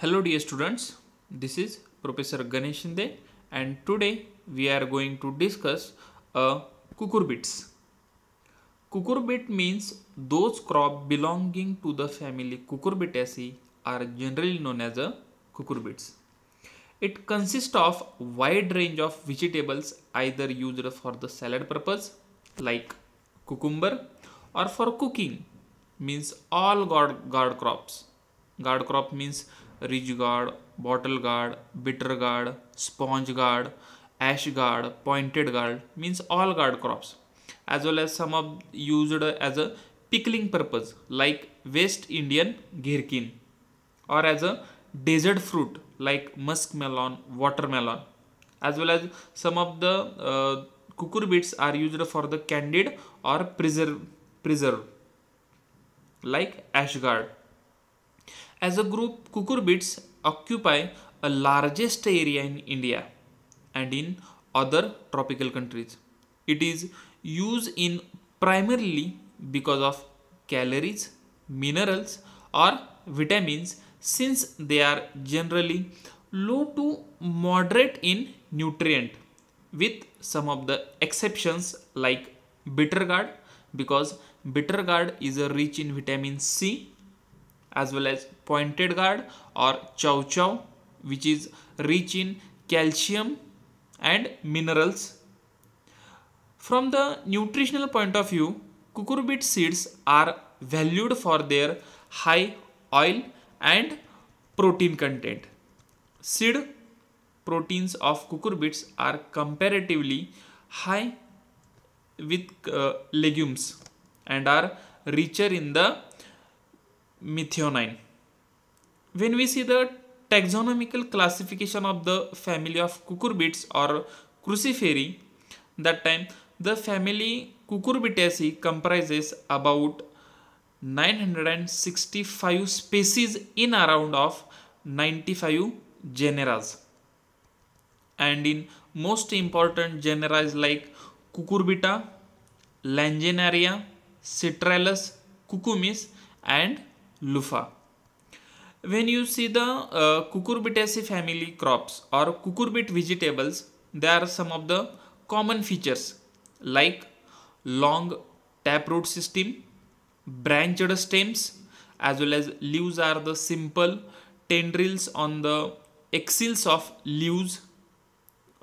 Hello dear students, this is Professor Ganesh Shinde and today we are going to discuss uh, cucurbits. Cucurbit means those crop belonging to the family Cucurbitaceae are generally known as a cucurbits. It consists of wide range of vegetables either used for the salad purpose like cucumber or for cooking means all gourd, gourd crops. Gourd crop means ridge gourd, bottle gourd, bitter gourd, sponge gourd, ash gourd, pointed gourd means all gourd crops as well as some of used as a pickling purpose like West Indian gherkin or as a desert fruit like muskmelon, watermelon. As well as some of the uh, cucurbits are used for the candied or preserve preserve like ash gourd as a group, cucurbits occupy a largest area in India and in other tropical countries. It is used in primarily because of calories, minerals or vitamins since they are generally low to moderate in nutrient with some of the exceptions like bitter gourd because bitter gourd is rich in vitamin C as well as pointed gourd or chow chow which is rich in calcium and minerals. From the nutritional point of view, cucurbit seeds are valued for their high oil and protein content. Seed proteins of cucurbits are comparatively high with uh, legumes and are richer in the methionine. When we see the taxonomical classification of the family of cucurbits or cruciferae, that time the family Cucurbitaceae comprises about 965 species in around of 95 genera and in most important genera like Cucurbita, Lagenaria, Citrullus, Cucumis and Luffa. When you see the uh, Cucurbitaceae family crops or cucurbit vegetables, there are some of the common features like long taproot system, branched stems, as well as leaves are the simple tendrils on the axils of leaves.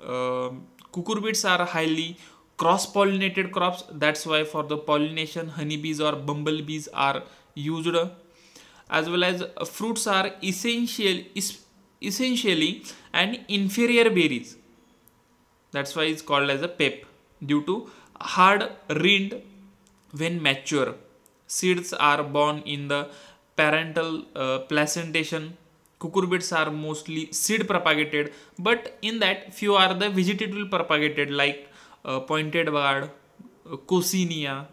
Uh, cucurbits are highly cross-pollinated crops. That's why for the pollination, honeybees or bumblebees are used as well as uh, fruits are essential is essentially an inferior berries. That's why it's called as a pepo due to hard rind when mature. Seeds are born in the parietal uh, placentation cucurbits are mostly seed propagated but in that few are the vegetative propagated like uh, pointed gourd uh,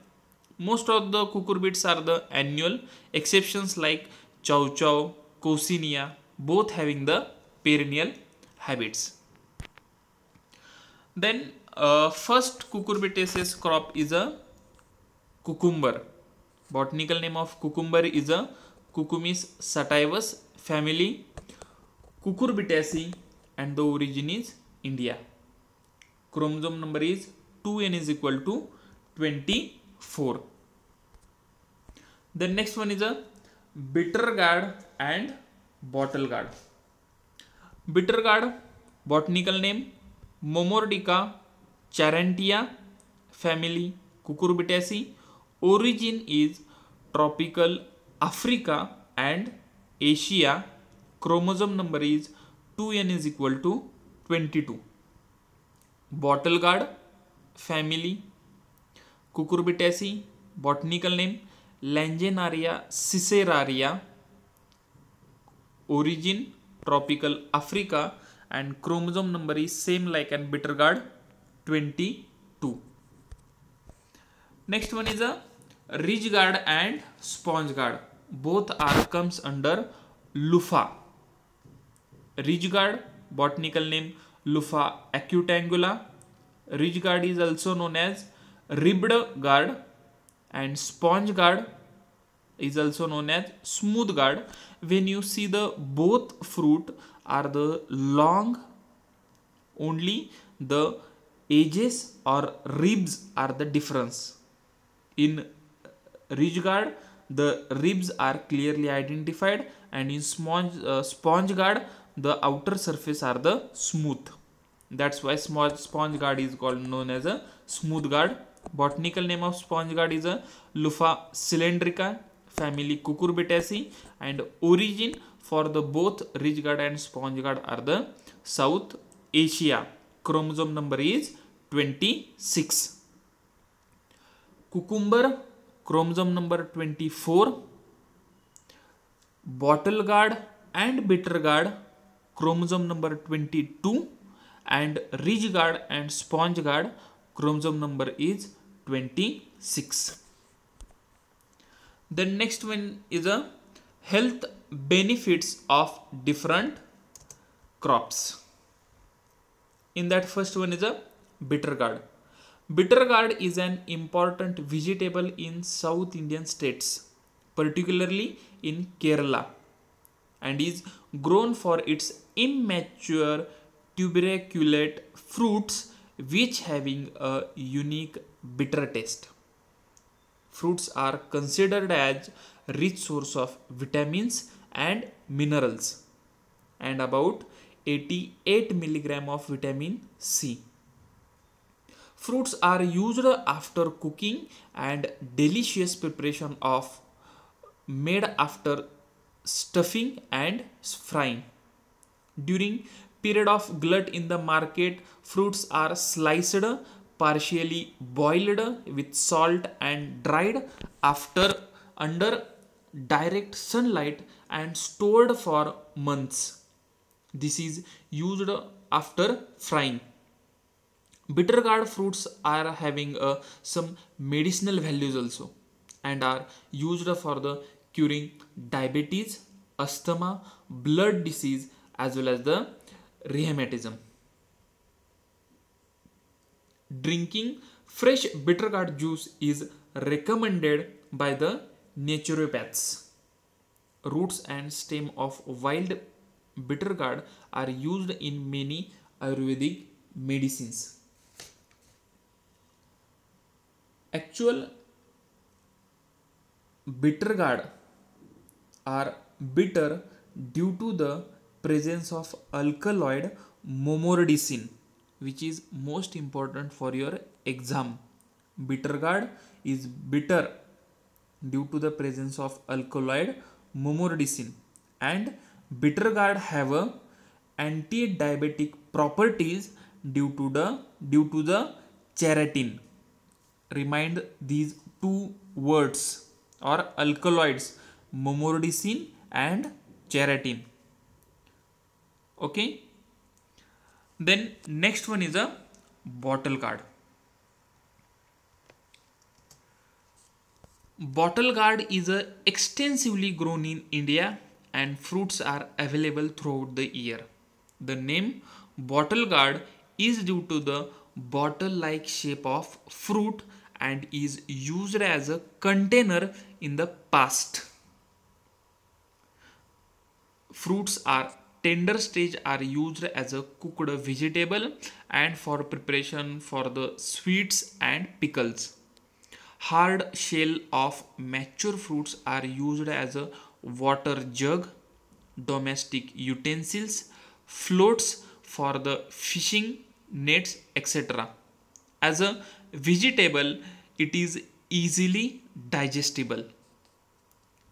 most of the cucurbits are the annual, exceptions like chow chow, coccinia, both having the perennial habits. Then uh, first cucurbitaceous crop is a cucumber. Botanical name of cucumber is a Cucumis sativus family Cucurbitaceae and the origin is India. Chromosome number is 2n is equal to 20 four then next one is a bitter gourd and bottle gourd bitter gourd botanical name Momordica charantia family Cucurbitaceae origin is tropical Africa and Asia chromosome number is two n is equal to twenty two bottle gourd family Cucurbitaceae, botanical name, Lagenaria siceraria, origin, tropical Africa, and chromosome number is same like and bitter gourd, twenty two. Next one is a ridge gourd and sponge gourd. Both are comes under Luffa. Ridge gourd, botanical name Luffa acutangula. Ridge gourd is also known as ribbed gourd and sponge gourd is also known as smooth gourd. When you see the both fruit are the long only the edges or ribs are the difference. In ridge gourd the ribs are clearly identified and in sponge uh, sponge gourd the outer surface are the smooth. That's why sponge gourd is called known as a smooth gourd botanical name of sponge gourd is a lupha cylindrica family cucurbitaceae and origin for the both ridge gourd and sponge gourd are the south asia chromosome number is 26 cucumber chromosome number 24 bottle gourd and bitter gourd chromosome number 22 and ridge gourd and sponge gourd chromosome number is 26 the next one is a health benefits of different crops. In that first one is a bitter gourd bitter gourd is an important vegetable in south indian states particularly in kerala and is grown for its immature tuberculate fruits which having a unique bitter taste fruits are considered as rich source of vitamins and minerals and about 88 milligram of vitamin C. Fruits are used after cooking and delicious preparation of made after stuffing and frying. During period of glut in the market, fruits are sliced partially boiled with salt and dried after under direct sunlight and stored for months. This is used after frying. Bitter gourd fruits are having uh, some medicinal values also and are used for the curing diabetes, asthma, blood disease as well as the rheumatism drinking fresh bitter gourd juice is recommended by the naturopaths. Roots and stem of wild bitter gourd are used in many Ayurvedic medicines. Actual bitter gourd are bitter due to the presence of alkaloid momordicin which is most important for your exam. Bitter gourd is bitter due to the presence of alkaloid momordicin and bitter gourd have a anti-diabetic properties due to the due to the charantin. Remind these two words or alkaloids momordicin and charantin. Okay then next one is a bottle gourd. Bottle gourd is a extensively grown in India and fruits are available throughout the year. The name bottle gourd is due to the bottle-like shape of fruit and is used as a container in the past. Fruits are tender stage are used as a cooked vegetable and for preparation for the sweets and pickles. Hard shell of mature fruits are used as a water jug, domestic utensils, floats for the fishing nets etc. As a vegetable, it is easily digestible.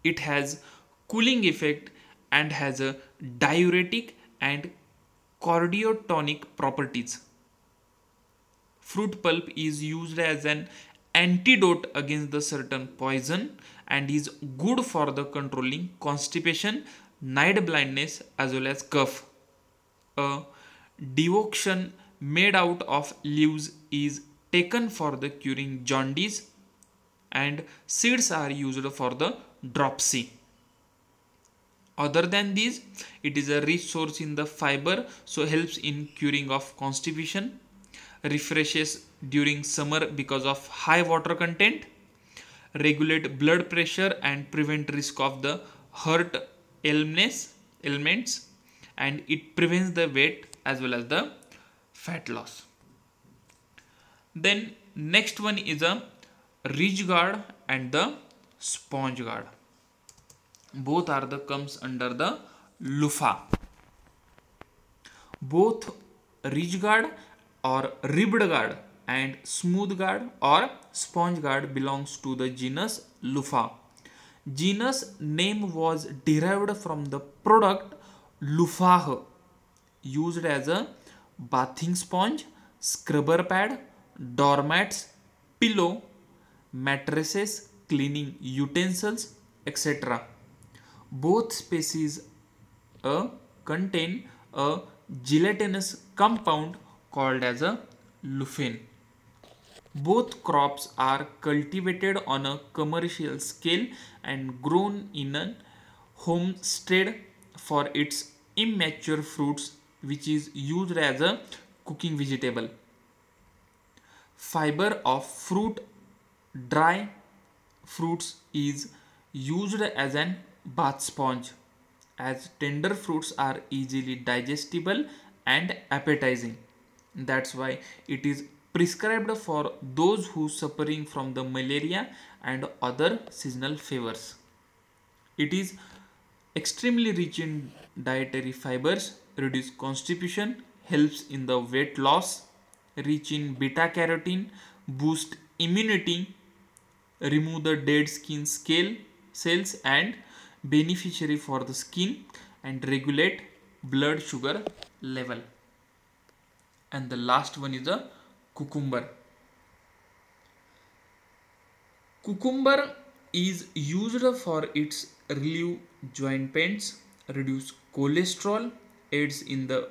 It has cooling effect and has a diuretic and cardiotonic properties. Fruit pulp is used as an antidote against the certain poison and is good for the controlling constipation, night blindness as well as cough. A decoction made out of leaves is taken for the curing jaundice and seeds are used for the dropsy. Other than these, it is a rich source in the fiber, so helps in curing of constipation, refreshes during summer because of high water content, regulate blood pressure and prevent risk of the heart illness ailments and it prevents the weight as well as the fat loss. Then next one is a ridge gourd and the sponge gourd both are the comes under the loofah both ridge gourd or ribbed gourd and smooth gourd or sponge gourd belongs to the genus loofah genus name was derived from the product loofah used as a bathing sponge scrubber pad doormats pillow mattresses cleaning utensils etc both species uh, contain a gelatinous compound called as a luffin both crops are cultivated on a commercial scale and grown in a homestead for its immature fruits which is used as a cooking vegetable. Fiber of fruit dry fruits is used as an bath sponge as tender fruits are easily digestible and appetizing. That's why it is prescribed for those who suffering from the malaria and other seasonal fevers. It is extremely rich in dietary fibers reduce constipation helps in the weight loss rich in beta carotene boost immunity remove the dead skin scale cells and beneficiary for the skin and regulate blood sugar level. And the last one is the cucumber. Cucumber is used for its relieve joint pains reduce cholesterol aids in the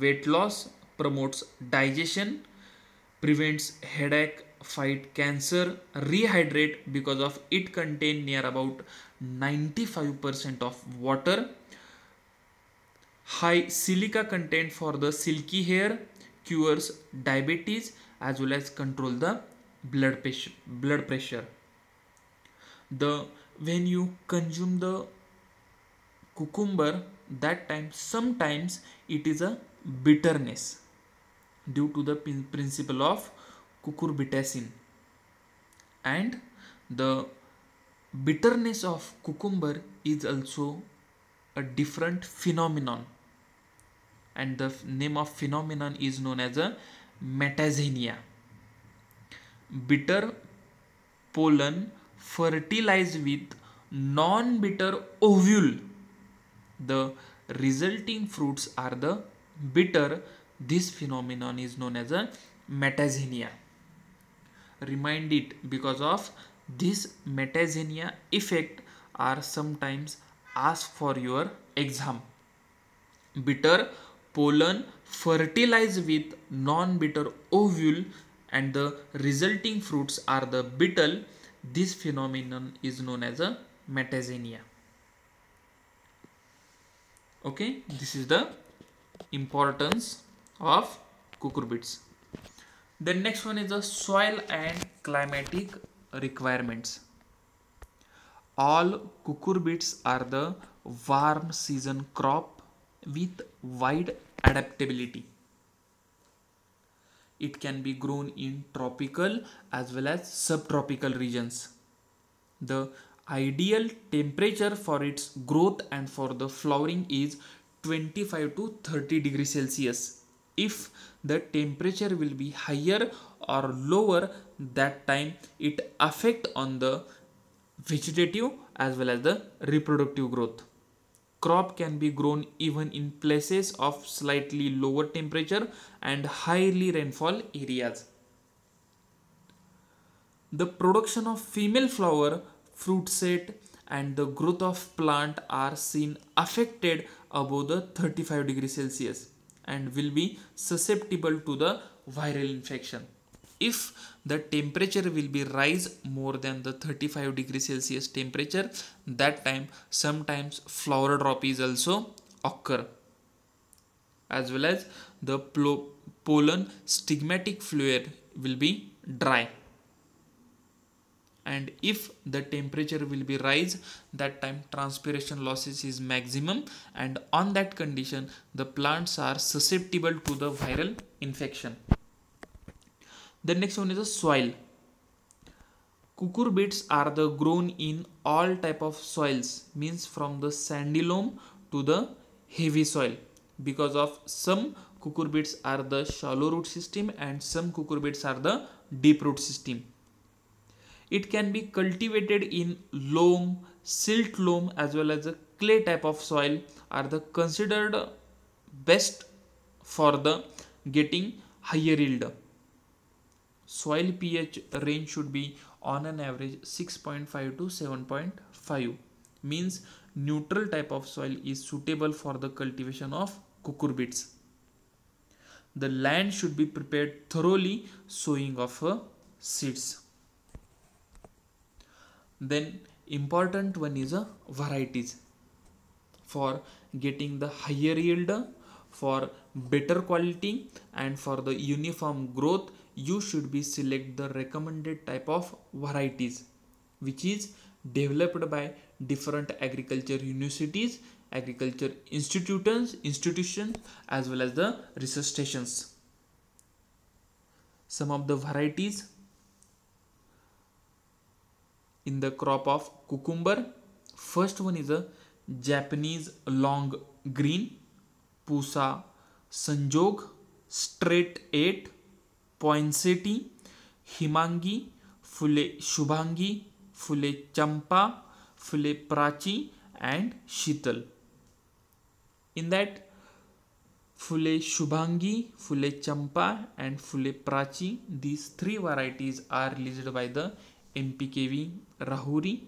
weight loss promotes digestion prevents headache fight cancer rehydrate because of it contain near about 95% of water. High silica content for the silky hair cures diabetes as well as control the blood pressure blood pressure. The when you consume the cucumber that time sometimes it is a bitterness due to the principle of cucurbitacin and the bitterness of cucumber is also a different phenomenon. And the name of phenomenon is known as a metaxenia bitter pollen fertilized with non-bitter ovule. The resulting fruits are the bitter. This phenomenon is known as a metaxenia remind it because of this metaxenia effect are sometimes asked for your exam. Bitter pollen fertilized with non-bitter ovule and the resulting fruits are the beetle. This phenomenon is known as a metaxenia okay this is the importance of cucurbits the next one is the soil and climatic requirements all cucurbits are the warm season crop with wide adaptability. It can be grown in tropical as well as subtropical regions. The ideal temperature for its growth and for the flowering is 25 to 30 degrees Celsius. If the temperature will be higher or lower that time it affect on the vegetative as well as the reproductive growth crop can be grown even in places of slightly lower temperature and highly rainfall areas. The production of female flower, fruit set and the growth of plant are seen affected above the 35 degrees Celsius and will be susceptible to the viral infection. If the temperature will be rise more than the 35 degree celsius temperature that time sometimes flower drop is also occur. As well as the pollen stigmatic fluid will be dry and if the temperature will be rise that time transpiration losses is maximum. And on that condition the plants are susceptible to the viral infection. The next one is the soil. Cucurbits are the grown in all type of soils means from the sandy loam to the heavy soil. Because of some cucurbits are the shallow root system and some cucurbits are the deep root system it can be cultivated in loam, silt loam as well as a clay type of soil are the considered best for the getting higher yield. Soil pH range should be on an average 6.5 to 7.5 means neutral type of soil is suitable for the cultivation of cucurbits. The land should be prepared thoroughly sowing of uh, seeds then important one is a varieties. For getting the higher yield for better quality and for the uniform growth you should be select the recommended type of varieties which is developed by different agriculture universities agriculture institutions institutions as well as the research stations. Some of the varieties in the crop of cucumber. First one is a Japanese long green, Pusa Sanjog, Straight 8, Poinsettia, Himangi, Phule Shubhangi, Phule Champa, Phule Prachi and Shital. In that Phule Shubhangi, Phule Champa and Phule Prachi, these three varieties are released by the M P K V Rahuri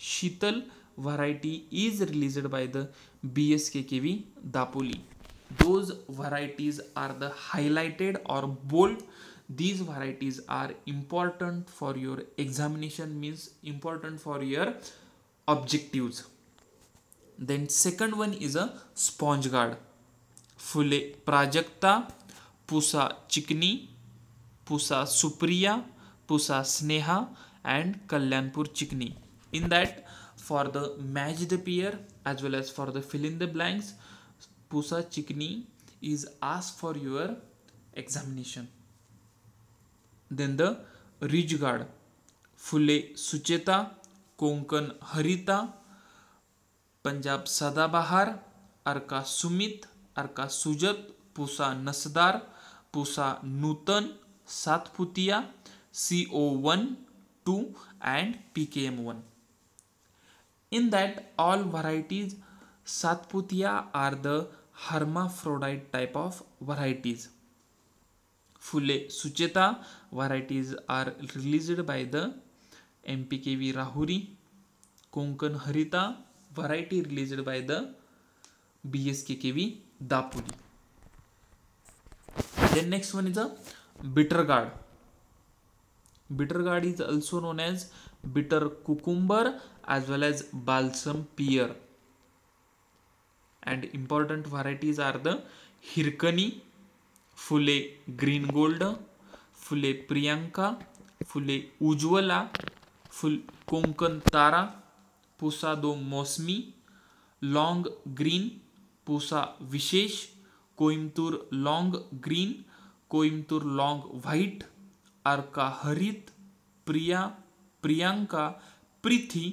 Sheetal variety is released by the B S K K V Dapoli those varieties are the highlighted और bold these varieties are important for your examination means important for your objectives then second one is a sponge gourd Phule Prajakta Pusa Chikni Pusa Supriya Pusa Sneha and Kalyanpur Chikni. In that, for the match the pair as well as for the fill in the blanks, Pusa Chikni is asked for your examination. Then the ridge guard, Fule Sucheta, Konkan Harita, Punjab Sadabahar, Arka Sumit, Arka Sujat, Pusa Nasdar, Pusa Nutan, Satputia, CO1 2 and PKM1. In that all varieties Satputia are the hermaphrodite type of varieties. Fule Sucheta varieties are released by the MPKV Rahuri. Konkan Harita variety released by the BSKKV Dapuli. Then next one is a bitter gourd Bitter gourd is also known as bitter cucumber as well as balsam pear. And important varieties are the Hirkani, Phule Green Gold, Phule Priyanka, Phule Ujwala, Ful Konkan Tara, Pusa do Mausami, Long Green, Pusa Vishesh, Coimbatore Long Green, Coimbatore Long White, Arka Harit Priya Priyanka Preethi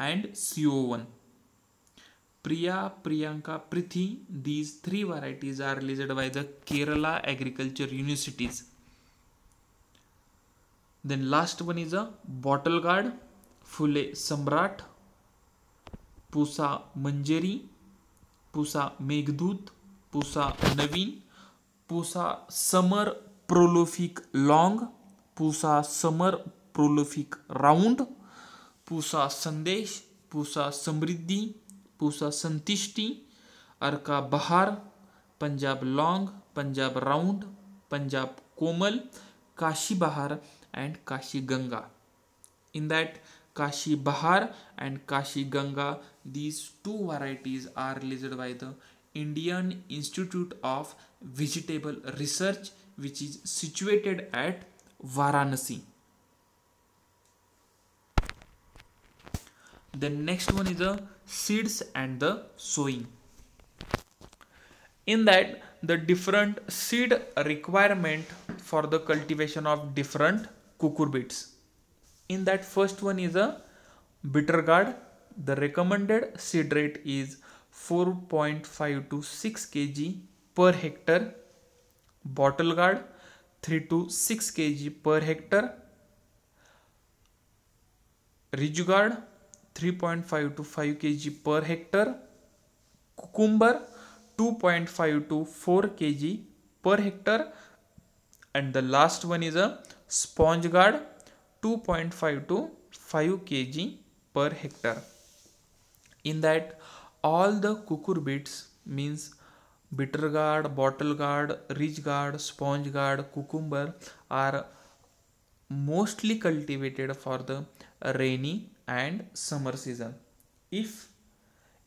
and C O one Priya Priyanka Preethi these three varieties are released by the Kerala agriculture universities then last one is a bottle gourd Phule Samrat Pusa Manjari Pusa Meghdoot Pusa Naveen Pusa summer prolific long Pusa summer prolific round Pusa Sandesh, Pusa Samriddhi, Pusa Santushti, Arka Bahar, Punjab long Punjab round Punjab Komal, Kashi Bahar and Kashi Ganga. In that Kashi Bahar and Kashi Ganga these two varieties are release by the Indian institute of vegetable research which is situated at Varanasi. The next one is the seeds and the sowing. In that the different seed requirement for the cultivation of different cucurbits in that first one is a bitter gourd. The recommended seed rate is 4.5 to 6 kg per hectare. Bottle gourd 3 to 6 kg per hectare ridge gourd 3.5 to 5 kg per hectare cucumber 2.5 to 4 kg per hectare and the last one is a sponge gourd 2.5 to 5 kg per hectare in that all the cucurbits means bitter gourd bottle gourd ridge gourd sponge gourd cucumber are mostly cultivated for the rainy and summer season if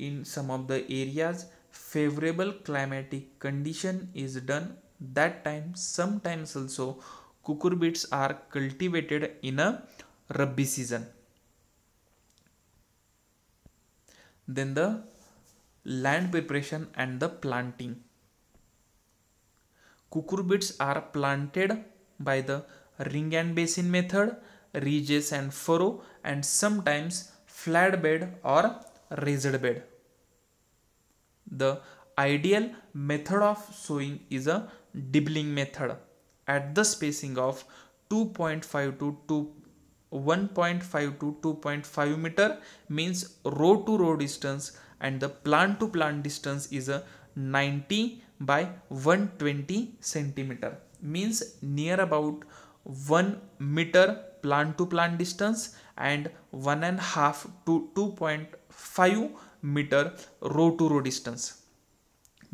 in some of the areas favorable climatic condition is done that time sometimes also cucurbits are cultivated in a rabi season then the land preparation and the planting. Cucurbits are planted by the ring and basin method ridges and furrow and sometimes flat bed or raised bed. The ideal method of sowing is a dibbling method. At the spacing of 2.5 to 2 1.5 to 2.5 meter means row to row distance and the plant to plant distance is a 90 by 120 centimeter. Means near about 1 meter plant to plant distance and one and half to 2.5 meter row to row distance.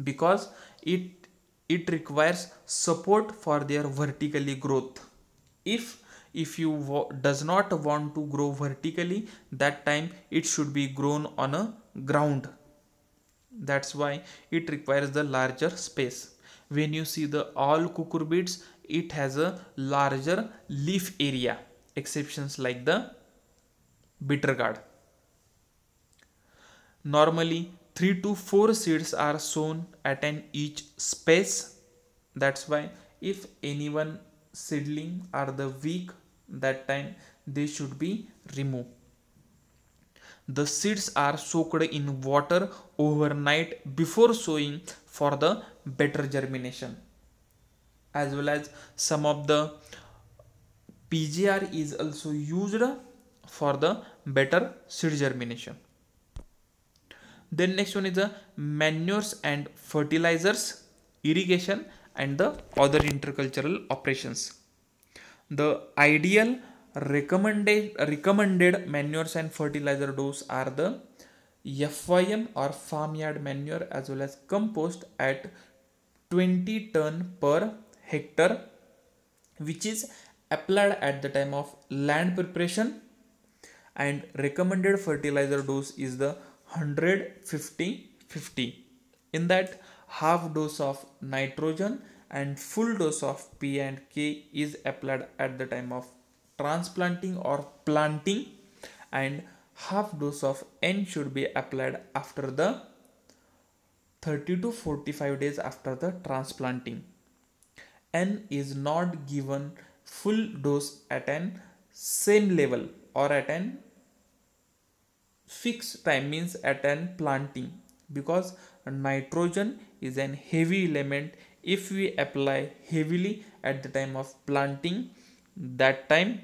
Because it it requires support for their vertically growth. If if you does not want to grow vertically that time it should be grown on a ground that's why it requires the larger space when you see the all cucurbits it has a larger leaf area exceptions like the bitter gourd Normally 3 to 4 seeds are sown at an each space. That's why if anyone seedling are the weak that time they should be removed. The seeds are soaked in water overnight before sowing for the better germination. As well as some of the PGR is also used for the better seed germination then next one is the manures and fertilizers irrigation and the other intercultural operations the ideal recommended recommended manures and fertilizer dose are the FYM or farmyard manure as well as compost at 20 ton per hectare which is applied at the time of land preparation. And recommended fertilizer dose is the 150 50 in that half dose of nitrogen and full dose of p and k is applied at the time of transplanting or planting and half dose of n should be applied after the 30 to 45 days after the transplanting. N is not given full dose at an same level or at an fixed time means at an planting because nitrogen is an heavy element. If we apply heavily at the time of planting that time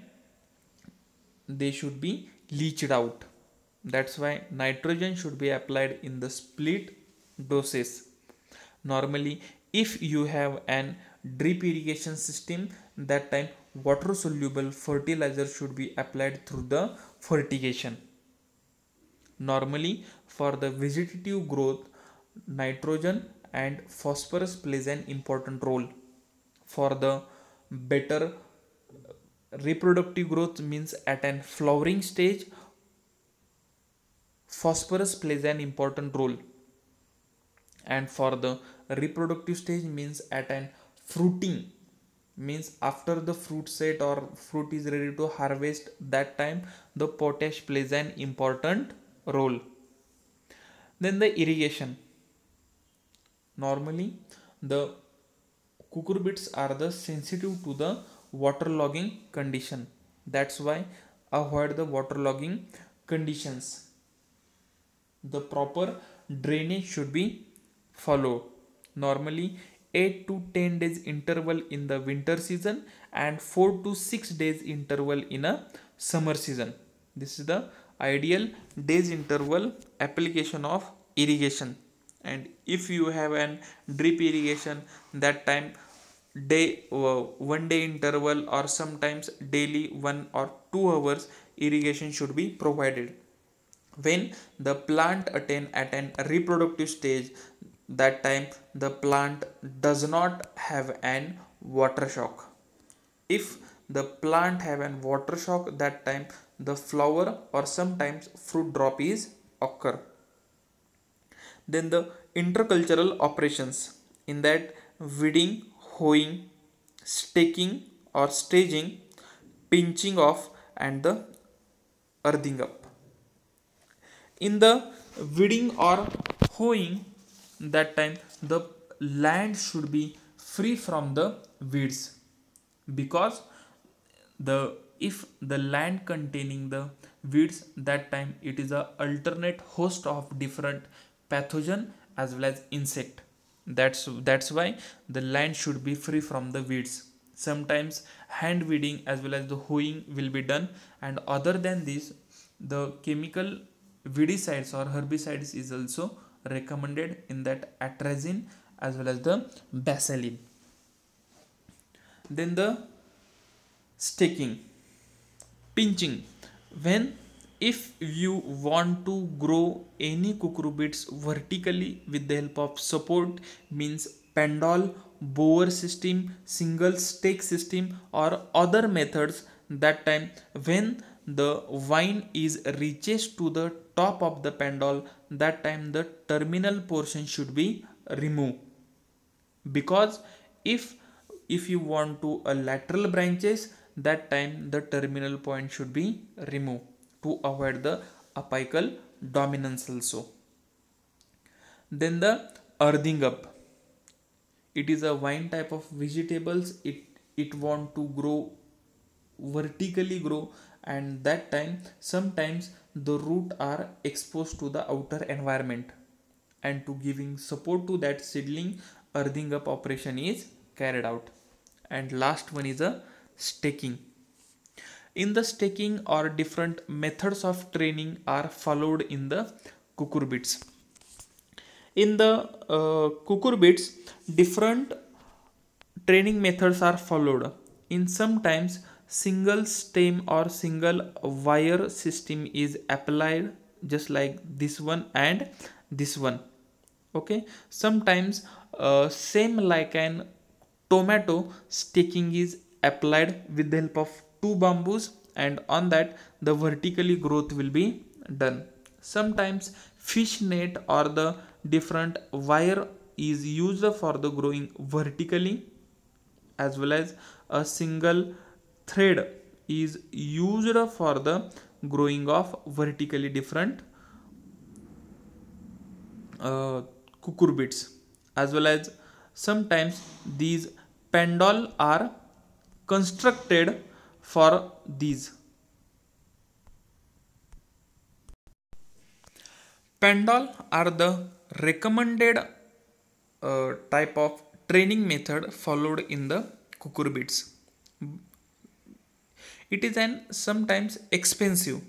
they should be leached out. That's why nitrogen should be applied in the split doses. Normally if you have an drip irrigation system that time water soluble fertilizer should be applied through the fertigation. Normally, for the vegetative growth, nitrogen and phosphorus plays an important role. For the better reproductive growth means at an flowering stage, phosphorus plays an important role. And for the reproductive stage means at an fruiting means after the fruit set or fruit is ready to harvest that time the potash plays an important role then the irrigation normally the cucurbits are the sensitive to the waterlogging condition. That's why avoid the waterlogging conditions. The proper drainage should be followed. Normally 8 to 10 days interval in the winter season and 4 to 6 days interval in a summer season. This is the ideal days interval application of irrigation. And if you have an drip irrigation that time day uh, one day interval or sometimes daily one or two hours irrigation should be provided. When the plant attain at an reproductive stage that time the plant does not have an water shock. If the plant have an water shock that time the flower or sometimes fruit drop is occur. Then the intercultural operations. In that weeding hoeing staking or staging pinching off and the earthing up. In the weeding or hoeing that time the land should be free from the weeds because the if the land containing the weeds that time it is a alternate host of different pathogen as well as insect that's that's why the land should be free from the weeds. Sometimes hand weeding as well as the hoeing will be done. And other than this the chemical weedicides or herbicides is also recommended in that atrazine as well as the basalin then the staking pinching. When if you want to grow any cucurbits vertically with the help of support means pandal bower system single stake system or other methods that time when the vine is reaches to the top of the pandal that time the terminal portion should be removed. Because if if you want to a lateral branches that time the terminal point should be removed to avoid the apical dominance also. Then the earthing up. It is a vine type of vegetables. It it want to grow vertically grow and that time sometimes the root are exposed to the outer environment. And to giving support to that seedling earthing up operation is carried out. And last one is a staking in the staking or different methods of training are followed in the cucurbits in the uh, cucurbits different training methods are followed. In sometimes single stem or single wire system is applied just like this one and this one. Okay? Sometimes uh, same like an tomato staking is applied with the help of two bamboos and on that the vertically growth will be done. Sometimes fish net or the different wire is used for the growing vertically as well as a single thread is used for the growing of vertically different uh, cucurbits as well as sometimes these pandal are constructed for these. Pandal are the recommended uh, type of training method followed in the cucurbits. It is an sometimes expensive,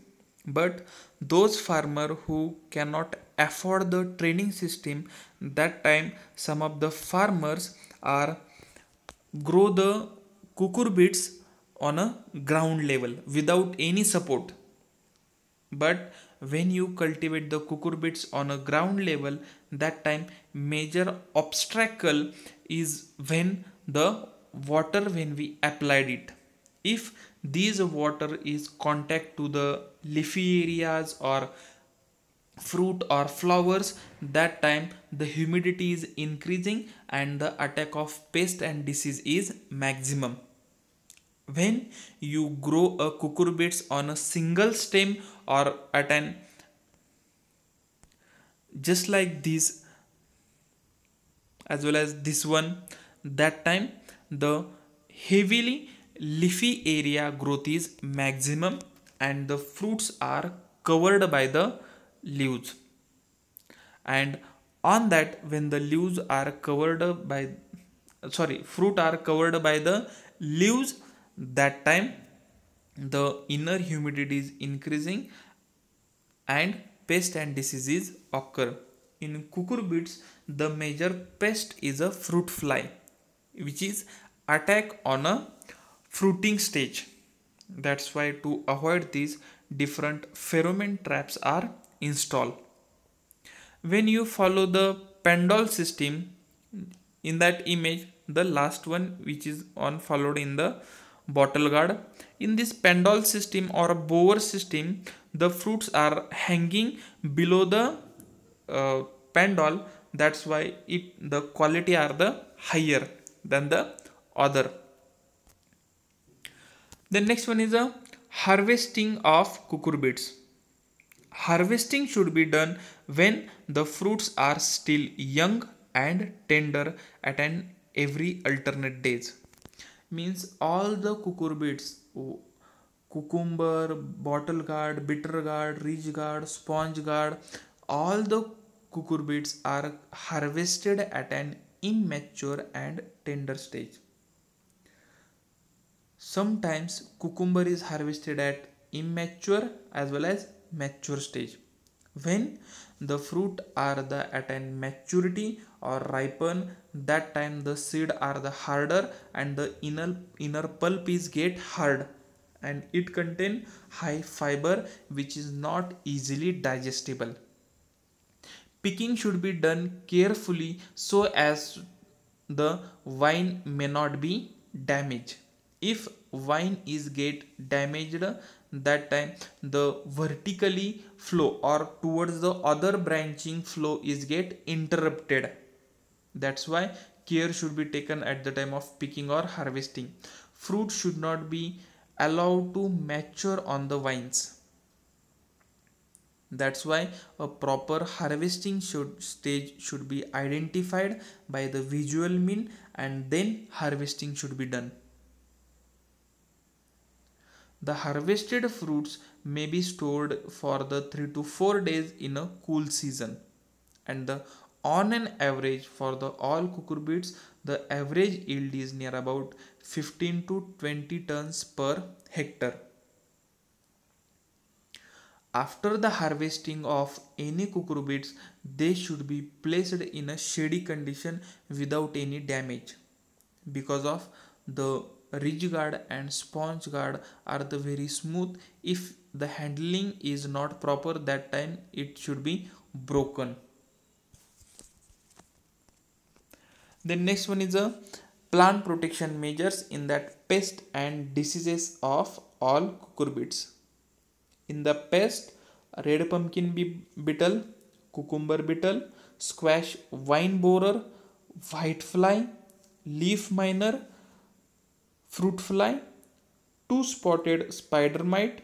but those farmer who cannot afford the training system, that time some of the farmers are grow the cucurbits on a ground level without any support. But when you cultivate the cucurbits on a ground level that time major obstacle is when the water when we applied it. If this water is contact to the leafy areas or fruit or flowers that time the humidity is increasing and the attack of pest and disease is maximum when you grow a cucurbits on a single stem or at an just like this as well as this one that time the heavily leafy area growth is maximum and the fruits are covered by the leaves. And on that when the leaves are covered by sorry fruit are covered by the leaves that time the inner humidity is increasing and pest and diseases occur. In cucurbits the major pest is a fruit fly which is attack on a fruiting stage. That's why to avoid these different pheromone traps are installed. When you follow the pandal system in that image the last one which is on followed in the bottle gourd. In this pandal system or bower system the fruits are hanging below the uh, pandal that's why it the quality are the higher than the other. The next one is a harvesting of cucurbits harvesting should be done when the fruits are still young and tender at an every alternate days means all the cucurbits cucumber bottle gourd bitter gourd ridge gourd sponge gourd all the cucurbits are harvested at an immature and tender stage. Sometimes cucumber is harvested at immature as well as mature stage. When the fruit are the at an maturity or ripen that time the seed are the harder and the inner inner pulp is get hard. And it contain high fiber which is not easily digestible. Picking should be done carefully so as the vine may not be damaged. If vine is get damaged that time the vertically flow or towards the other branching flow is get interrupted that's why care should be taken at the time of picking or harvesting. Fruit should not be allowed to mature on the vines. That's why a proper harvesting should stage should be identified by the visual mean and then harvesting should be done. The harvested fruits may be stored for the 3 to 4 days in a cool season and the on an average for the all cucurbits the average yield is near about 15 to 20 tons per hectare after the harvesting of any cucurbits, they should be placed in a shady condition without any damage. Because of the ridge gourd and sponge gourd are the very smooth. If the handling is not proper, that time it should be broken. The next one is a plant protection measures in that pest and diseases of all cucurbits. In the pest red pumpkin beetle cucumber beetle squash vine borer white fly leaf miner fruit fly two spotted spider mite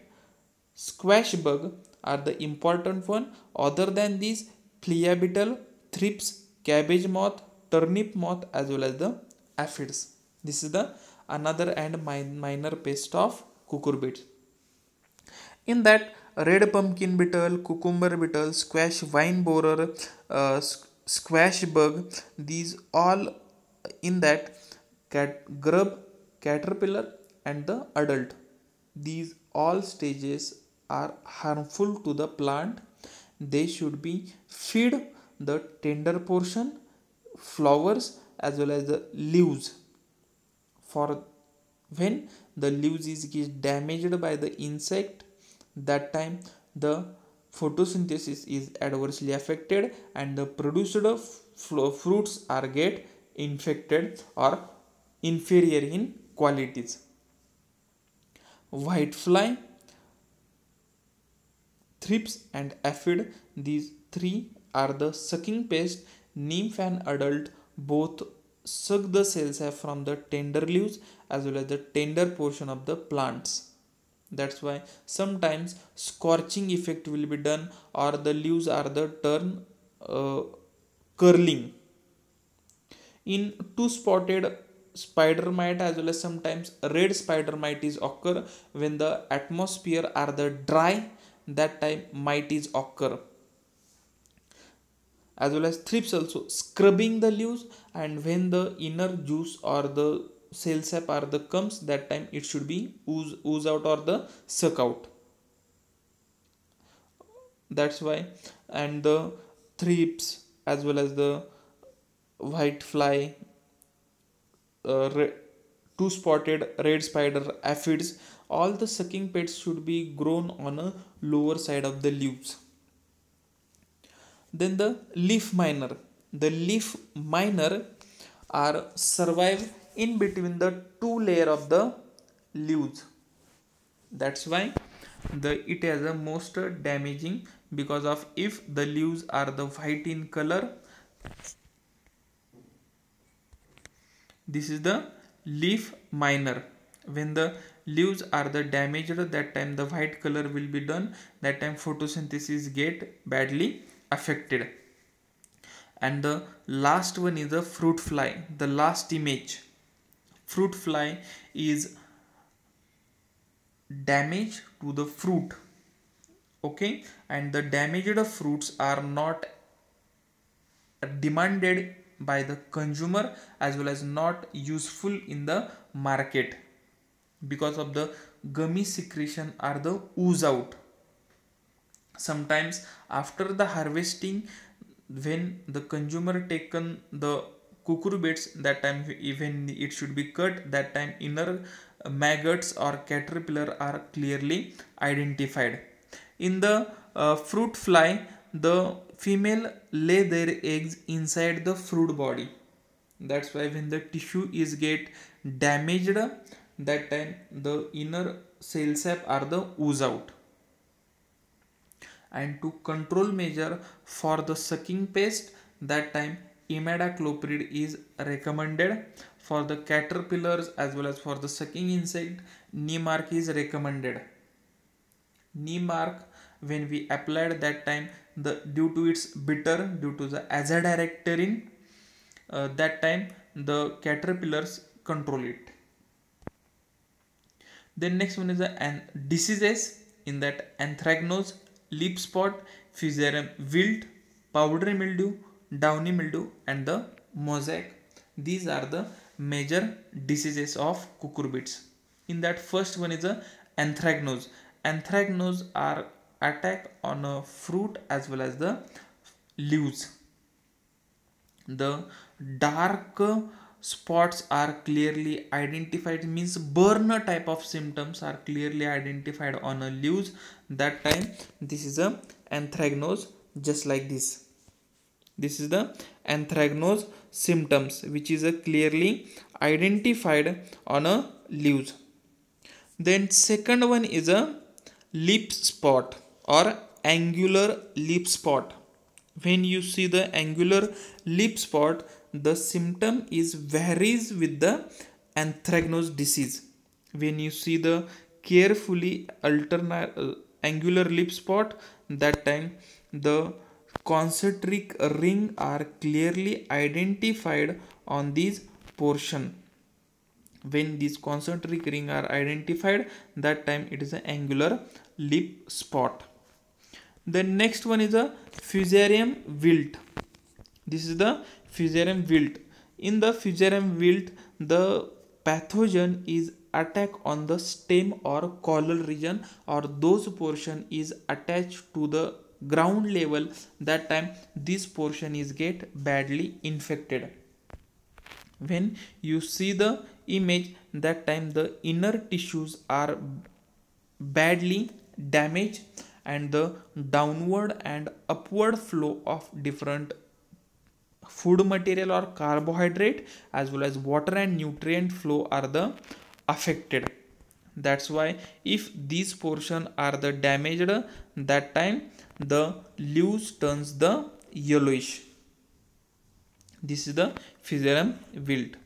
squash bug are the important one. Other than these flea beetle thrips cabbage moth turnip moth as well as the aphids. This is the another and minor pest of cucurbits in that red pumpkin beetle cucumber beetle squash vine borer uh, squash bug these all in that cat grub caterpillar and the adult. These all stages are harmful to the plant. They should be feed the tender portion flowers as well as the leaves. For when the leaves is damaged by the insect that time the photosynthesis is adversely affected and the produced fruits are get infected or inferior in qualities. White fly thrips and aphid these three are the sucking pest nymph and adult both suck the cells from the tender leaves as well as the tender portion of the plants. That's why sometimes scorching effect will be done or the leaves are the turn uh, curling. In two spotted spider mite as well as sometimes red spider mite is occur when the atmosphere are the dry that time mite is occur as well as thrips also. Scrubbing the leaves and when the inner juice or the cell sap are the comes that time it should be ooze, ooze out or the suck out. That's why. And the thrips as well as the white fly uh, two spotted red spider aphids all the sucking pests should be grown on a lower side of the leaves then the leaf miner. The leaf miner are survive in between the two layer of the leaves. That's why the it has a most damaging because of if the leaves are the white in color this is the leaf miner. When the leaves are the damaged that time the white color will be done. That time photosynthesis get badly affected. And the last one is the fruit fly the last image. Fruit fly is damage to the fruit okay? And the damaged fruits are not demanded by the consumer as well as not useful in the market. Because of the gummy secretion or the ooze out sometimes after the harvesting when the consumer taken the cucurbits that time even it should be cut that time inner maggots or caterpillar are clearly identified. In the uh, fruit fly the female lay their eggs inside the fruit body. That's why when the tissue is get damaged that time the inner cell sap are the ooze out and to control measure for the sucking pest that time imidacloprid is recommended. For the caterpillars as well as for the sucking insect neemark is recommended. Neemark when we applied that time the due to its bitter due to the azadirachtin uh, that time the caterpillars control it. Then next one is the an diseases. In that anthracnose leaf spot fusarium wilt powdery mildew downy mildew and the mosaic. These are the major diseases of cucurbits in that first one is the anthracnose anthracnose are attack on a fruit as well as the leaves. The dark spots are clearly identified means burn type of symptoms are clearly identified on a leaves that time this is a anthracnose just like this. This is the anthracnose symptoms which is a clearly identified on a leaves. Then second one is a leaf spot or angular leaf spot. When you see the angular leaf spot the symptom is varies with the anthracnose disease. When you see the carefully alternate uh, angular leaf spot. That time the concentric ring are clearly identified on this portion. When these concentric ring are identified that time it is an angular leaf spot. The next one is a fusarium wilt. This is the fusarium wilt. In the fusarium wilt the pathogen is attack on the stem or caudal region or those portion is attached to the ground level that time this portion is get badly infected. When you see the image that time the inner tissues are badly damaged and the downward and upward flow of different food material or carbohydrate as well as water and nutrient flow are the affected. That's why if these portion are the damaged that time the leaves turns the yellowish. This is the fusarium wilt.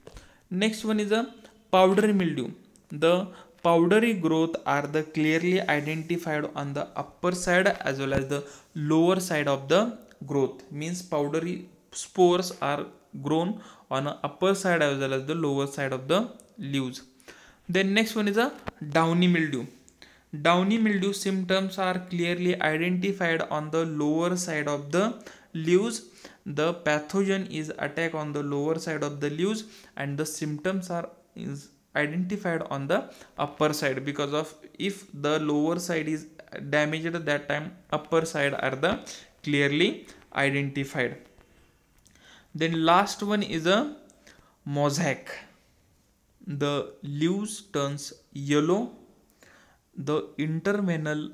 Next one is a powdery mildew. The powdery growth are the clearly identified on the upper side as well as the lower side of the growth. Means powdery spores are grown on the upper side as well as the lower side of the leaves then next one is a downy mildew. Downy mildew symptoms are clearly identified on the lower side of the leaves. The pathogen is attack on the lower side of the leaves and the symptoms are is identified on the upper side because of if the lower side is damaged at that time upper side are the clearly identified. Then last one is a mosaic the leaves turns yellow the interveinal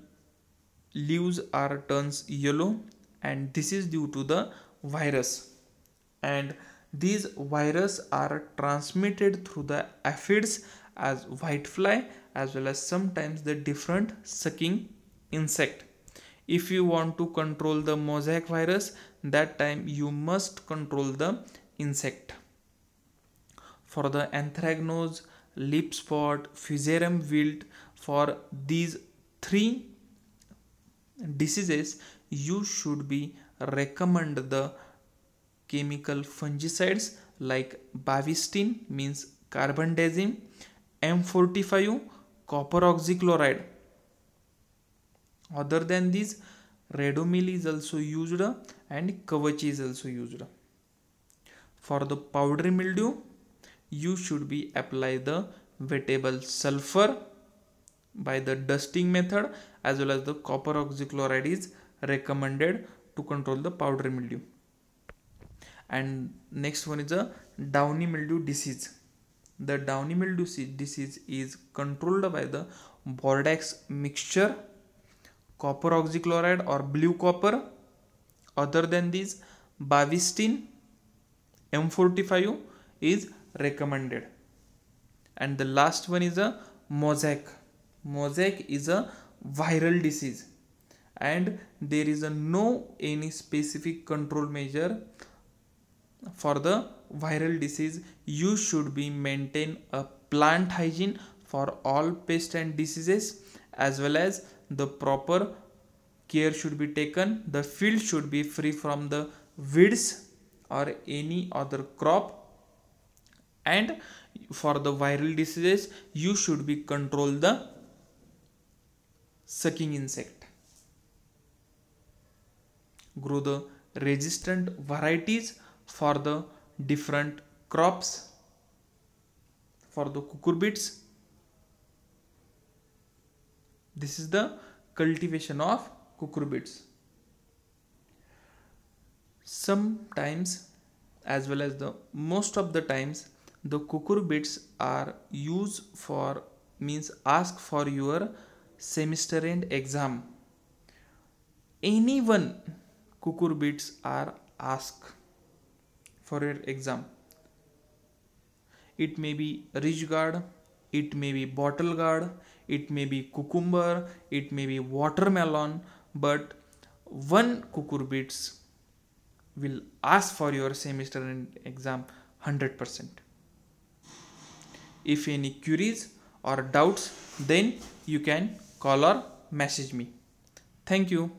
leaves are turns yellow and this is due to the virus and these virus are transmitted through the aphids as whitefly as well as sometimes the different sucking insect. If you want to control the mosaic virus, that time you must control the insect. For the anthracnose, leaf spot, fusarium wilt, for these three diseases, you should be recommend the chemical fungicides like bavistin means carbendazim, M45, copper oxychloride. Other than these, Ridomil is also used and Kavach is also used. For the powdery mildew, you should be apply the wettable sulfur by the dusting method as well as the copper oxychloride is recommended to control the powdery mildew. And next one is a downy mildew disease. The downy mildew disease is controlled by the bordeaux mixture copper oxychloride or blue copper. Other than this bavistin m45 is recommended. And the last one is a mosaic. Mosaic is a viral disease. And there is a no any specific control measure for the viral disease. You should be maintain a plant hygiene for all pests and diseases as well as the proper care should be taken. The field should be free from the weeds or any other crop and for the viral diseases you should be control the sucking insect. Grow the resistant varieties for the different crops for the cucurbits this is the cultivation of cucurbits sometimes as well as the most of the times the cucurbits are used for means ask for your semester end exam anyone cucurbits are asked for your exam. It may be ridge gourd it may be bottle gourd it may be cucumber, it may be watermelon, but one cucurbits will ask for your semester end exam 100%. If any queries or doubts, then you can call or message me. Thank you.